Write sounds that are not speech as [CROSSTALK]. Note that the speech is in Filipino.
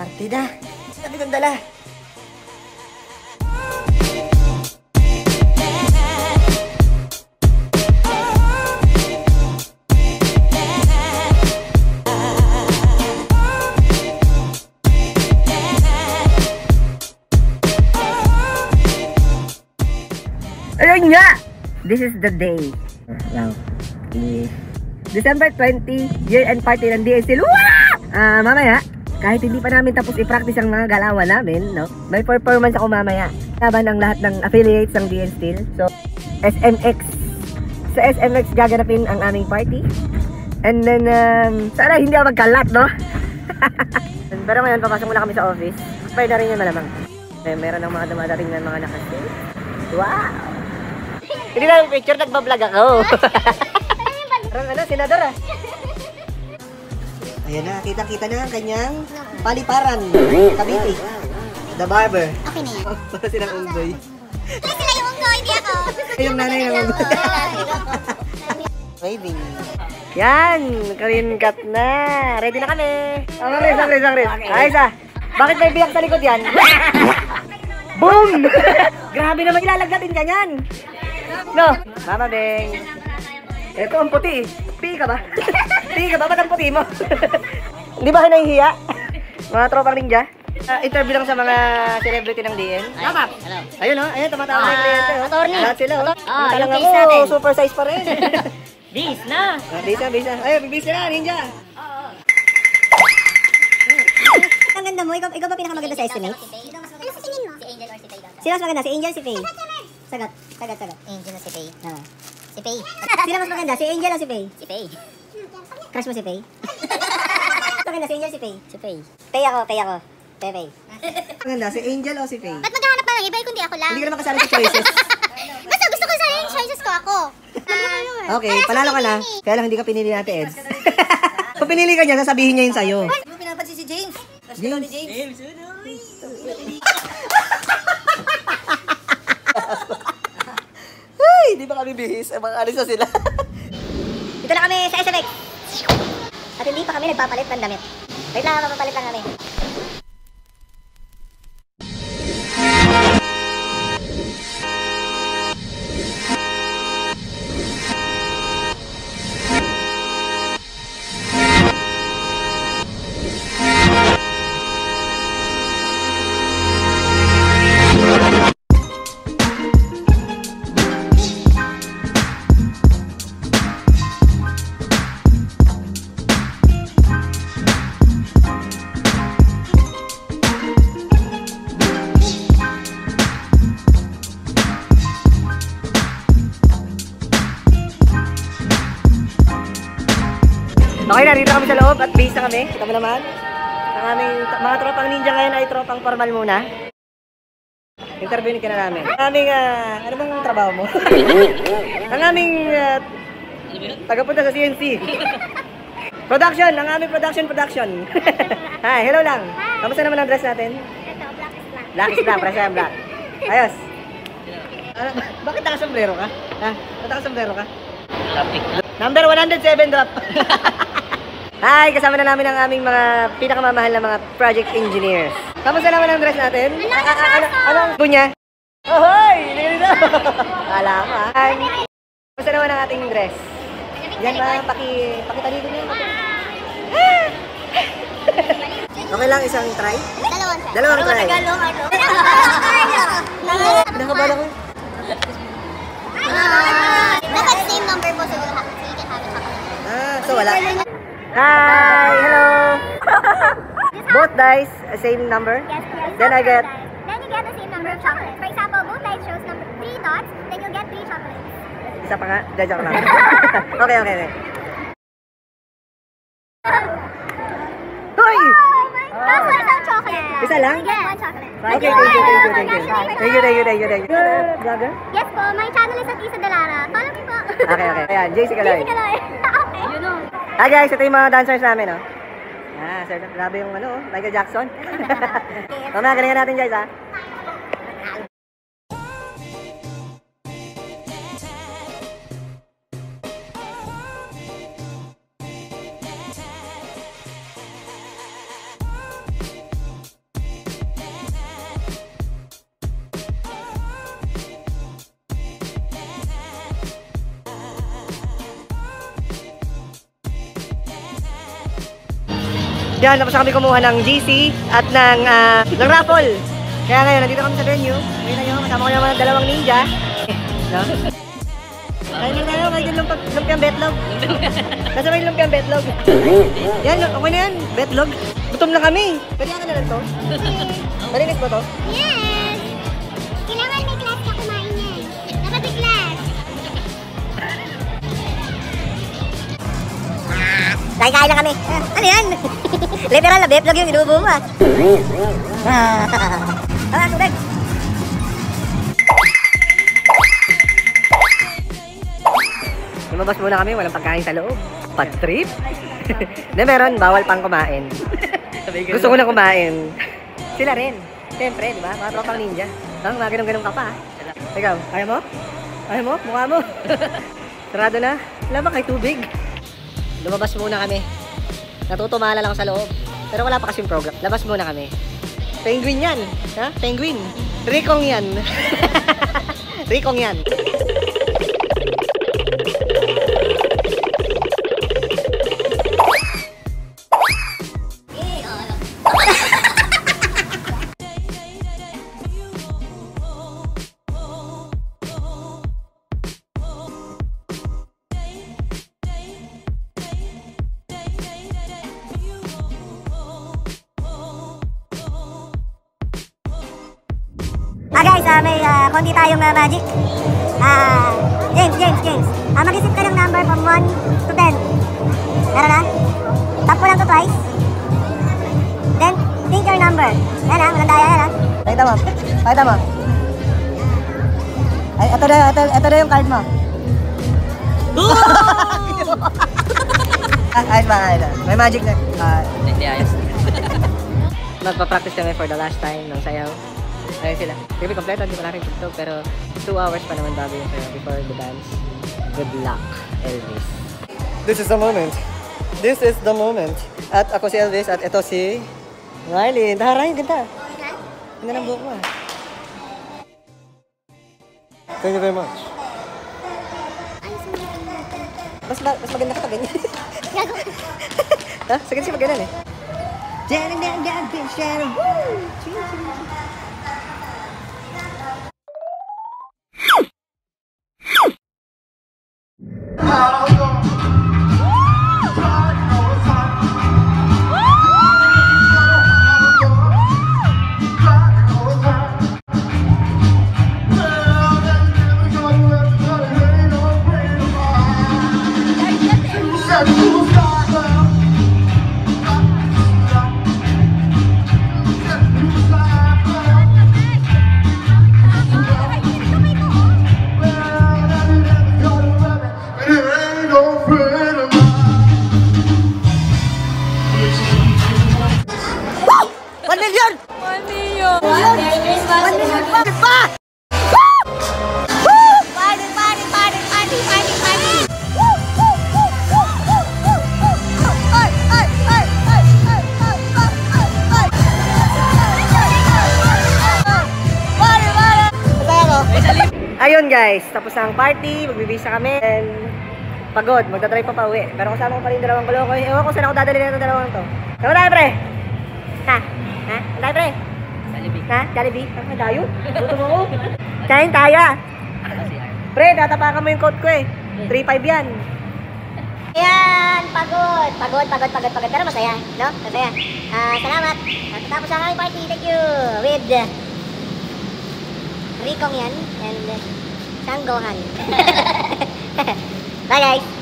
Partida. Sabi kong dala. Ayun nga! This is the day. Now, is December 20, year-end party ng DSL. Wala! Ah, mamaya, kahit hindi pa namin tapos i-practice ang mga galawan namin, no? May performance ako mamaya. Laban ang lahat ng affiliates ng DN Steel. So, SMX. Sa SMX gaganapin ang aming party. And then, um, sana hindi ako magkalat, no? [LAUGHS] Pero ngayon, papasok muna kami sa office. Pwede na rin yan malamang. Eh, meron ng mga dumadating ng mga nakasing. Wow! Hindi na yung picture, nagbablog ako. [LAUGHS] Parang ano, senador ah. [LAUGHS] Ayan na, kitang-kita na ang kanyang paliparan. Cavite. The barber. Okay na yan. [LAUGHS] Para silang unggoy. Ay, sila yung unggoy, hindi ako. Yung nanay ng unggoy. Waving. Yan, clean cut na. Ready na kami. Ang rin, ang rin, ang rin. Ayos ah. Bakit may biyak sa likod yan? [LAUGHS] Boom! [LAUGHS] Grabe naman ilalagnatin ka niyan. No, Mama Beng. Ito ang puti. Pi ka ba? Pi ka ba? Ba't ang puti mo? [LAUGHS] Di ba ka nahihiya? Mga tropang ninja? Ah, interview lang sa mga celebrity ng DN. Dapat. Ayun oh, ayun tumatawag na yung kliyente oh. attorney. Lahat sila oh. Ah, yung case natin. super size pa rin. [LAUGHS] Bis na. Ah, bisa, bisa. Ayun, bisa na, ninja. Ang ganda mo, ikaw, ikaw ba pinakamaganda sa estimate? Ano sa tingin mo? Si Angel or si Faye? Sino mas maganda? Si Angel, si Faye? Sagot, sagot, sagot. Angel o si Faye? Ah. Si Faye. [LAUGHS] Sino mas maganda? Si Angel o si Faye? Si Faye. Crush mo si Faye? [LAUGHS] Maganda si Angel, si Faye? Si Faye. Faye ako, Faye ako. Faye, Faye. [LAUGHS] Maganda, si Angel o si Faye? Ba't maghahanap pa ng iba kundi ako lang? Hindi ka naman kasali sa choices. Basta gusto ko sa yung choices ko ako. Okay, panalo ka na. Kaya lang hindi ka pinili natin, Eds. Kung pinili ka niya, sasabihin niya yun sa'yo. Ano pinapansin si James? James. Ay, di ba kami bihis? Eh, mga alis na sila. [LAUGHS] Dito na kami sa SMX. At hindi pa kami nagpapalit ng damit. Wait lang, mapapalit lang kami. Loob at base na kami. Kita mo naman. Ang aming mga tropang ninja ngayon ay tropang formal muna. Interviewin ka na namin. Ang aming, ah, ano bang trabaho mo? [LAUGHS] ang aming uh, tagapunta sa CNC. production, ang aming production, production. [LAUGHS] Hi, hello lang. Kamusta naman ang dress natin? Ito, black is black. Black is black, black. Ayos. [LAUGHS] Ah, bakit nakasombrero ka? Ha? Bakit nakasombrero ka? Number 107 drop. Hi, kasama na namin ang aming mga pinakamamahal na mga project engineers. Kamusta naman ang dress natin? Ah, ah, ah, ano, ano ang gunya? Ahoy! Dito. Kala ko ah. Kamusta naman ang ating dress? Yan ba? Paki, pakitaligo niyo. [LAUGHS] okay lang isang try? Dalawang siya. Dalawang try. Dalawang ano? [LAUGHS] Nakabala ko. Dapat same number po siguro. Ah, so wala. Hi! Hello! [LAUGHS] Both dice, uh, same number? Yes, yes. Then I get... Then you get the same number of chocolates. For example, both dice shows number three dots, then you'll get three chocolates. Isa pa nga? Hindi, joke lang. [LAUGHS] okay, okay, okay. Hoy! Kaso isang chocolate lang. Isa lang? Get one chocolate. Okay, thank you, thank you, thank you. Thank you, thank you, thank you, thank you. Vlogger? Yes po, my channel is at Isa Delara. Follow me po. Okay, okay. Ayan, JC Kaloy. Jessica Loy. Hi guys, ito yung mga dancers namin, oh. Ah, sir, grabe yung ano, oh, Michael Jackson. [LAUGHS] Mamaya, galingan natin guys, ah. Yan, tapos na kami kumuha ng GC at ng, ah, ng raffle. Kaya ngayon, nandito kami sa venue. Ngayon na yun, kasama ko naman ang dalawang ninja. [LAUGHS] No? Kain lang tayo, kain yung lumpiang, betlog. Nasa may lumpiang betlog. Yan, okay na yan, betlog. Gutom na kami. Pwede ka na lang to? [LAUGHS] Malinis ba to? Yes! Kain-kain lang kami. Ah, ano yan? [LAUGHS] Literal na beplog yung inuubo mo ah. Ah, tubig. Lumabas muna kami, walang pagkain sa loob. Pag-trip? Hindi, [LAUGHS] meron, bawal pang kumain. Gusto ko na kumain. Sila rin. Siyempre, di ba? Mga tropang ninja. Ang mga ganun-ganun ka pa. ah. Ikaw, ayaw mo? Ayaw mo? Mukha mo? [LAUGHS] Sarado na? Wala ba kay tubig? Lumabas muna kami. Natutumala lang sa loob. Pero wala pa kasing program. Labas muna kami. Penguin yan. Ha? Penguin. Rikong yan. [LAUGHS] Rikong yan. Ah, may ah, konti tayong ah, magic. Ah, James, James, James. Ah, mag-isip ka ng number from 1 to 10. Meron na? Tap mo lang to twice. Then, think your number. Yan ah, walang daya yan ah. Pakita mo. Pakita mo. Ay, ito na, ito, ito na yung card mo. [LAUGHS] ah, ayos ba, ayos ba. May magic na. Ah, Hindi ayos. [LAUGHS] Magpa-practice kami for the last time ng sayaw. Ayun sila. Hindi kompleto, hindi ko na rin tugtog, pero 2 hours pa naman bago yung sayaw before the dance. Good luck, Elvis. This is the moment. This is the moment. At ako si Elvis at ito si Riley. Daharay, ganda. Ganda ng buhok mo. ah. Thank you very much. Mas, ma- mas maganda ka pag ganyan. Gago. [LAUGHS] ha? Sa ganyan siya mag ganyan eh. Woo! Ayun guys, tapos na ang party, magbibisa kami. And pagod, magdadrive pa pa uwi. Pero kasama ko pa rin yung dalawang gulo ko. Ewan ko saan ako dadali na itong dalawang to. Tama tayo pre! Ha? Ha? Saan tayo pre? Jollibee. Ha? Jollibee? Ang dayo? Gutom ako. Kain tayo. Pre, tatapakan mo yung coat ko eh. 3-5 yan. Ayan, pagod. Pagod, pagod, pagod, pagod. Pero masaya, no? Masaya. Ah, salamat. Natapos ang aming party. Thank you. With uh, Rikong yan and uh, Sanggohan. Bye guys.